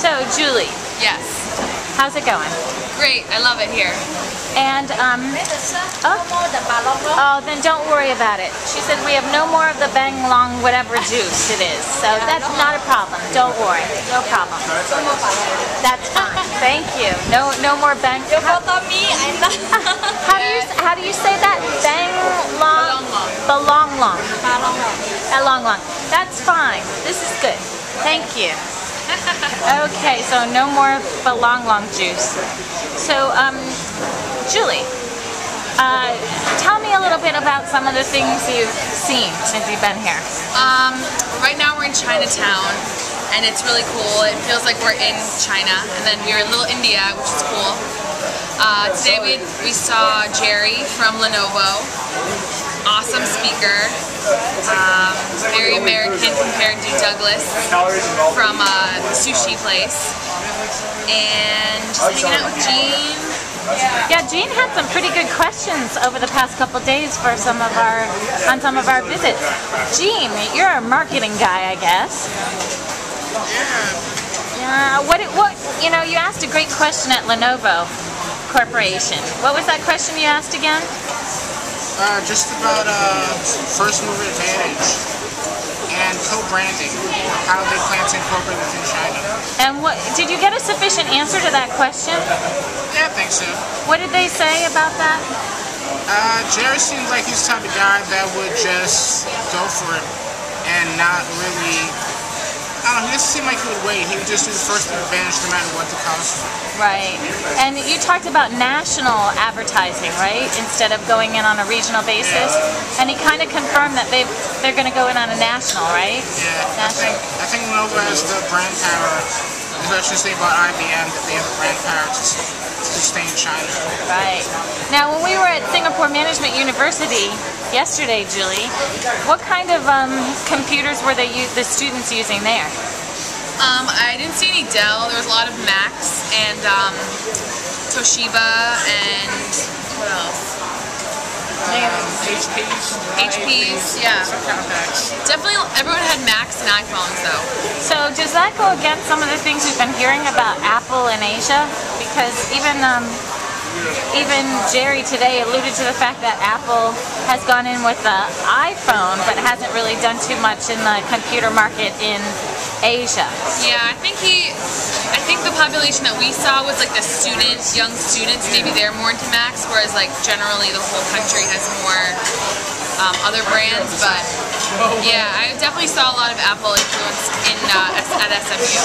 So, Julie, Yes. how's it going? Great. I love it here. And, um, oh, oh, then don't worry about it. She said we have no more of the Bang Long whatever juice it is. So that's not a problem. Don't worry. No problem. That's fine. Thank you. No no more Bang. How. How do you how do you say that? Bang Long. Belong Long. At Long Long. That's fine. This is good. Thank you. Okay, so no more Belong Long long juice. So, um, Julie, uh, tell me a little bit about some of the things you've seen since you've been here. Um, right now we're in Chinatown, and it's really cool. It feels like we're in China, and then we're in Little India, which is cool. Uh, today we we saw Jerry from Lenovo. Awesome speaker. Um, very American compared to Douglas from a sushi place. And just hanging out with Jean. Yeah, Jean had some pretty good questions over the past couple days for some of our on some of our visits. Jean, you're a marketing guy, I guess. Yeah. Yeah. What? What? You know, you asked a great question at Lenovo Corporation. What was that question you asked again? Uh, just about uh, first mover advantage and co-branding. How they plan to incorporate within China. And what? Did you get a sufficient answer to that question? Yeah, I think so. What did they say about that? Uh, Jerry seems like he's the type of guy that would just go for it and not really. I don't know. He doesn't seem like he would wait. He would just do the first advantage no matter what the cost. Right. And you talked about national advertising, right? Instead of going in on a regional basis. Yeah. And he kind of confirmed that they they're going to go in on a national, right? Yeah, I think I think Lenovo has the brand power, especially since they IBM, that they have the brand power to, to stay in China. Right. Now, when we were at Singapore Management University yesterday, Julie, what kind of um, computers were they the students using there? Um, I didn't see any Dell. There was a lot of Macs and um, Toshiba and what else? HPs, HPs, yeah. some kind of Macs. Definitely, everyone had Macs and iPhones though. So does that go against some of the things we've been hearing about Apple in Asia? Because even um, even Jerry today alluded to the fact that Apple has gone in with the iPhone, but hasn't really done too much in the computer market in Asia. Yeah, I think he, I think the population that we saw was like the students, young students. Maybe they're more into Macs, whereas like generally the whole country has more um, other brands. But yeah, I definitely saw a lot of Apple influence in uh, at SMU.